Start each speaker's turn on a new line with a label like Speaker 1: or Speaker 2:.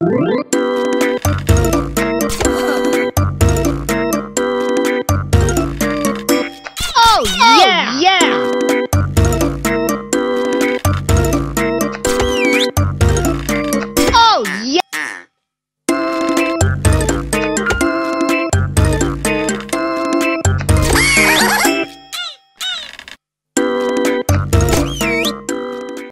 Speaker 1: Oh, yeah! Yeah!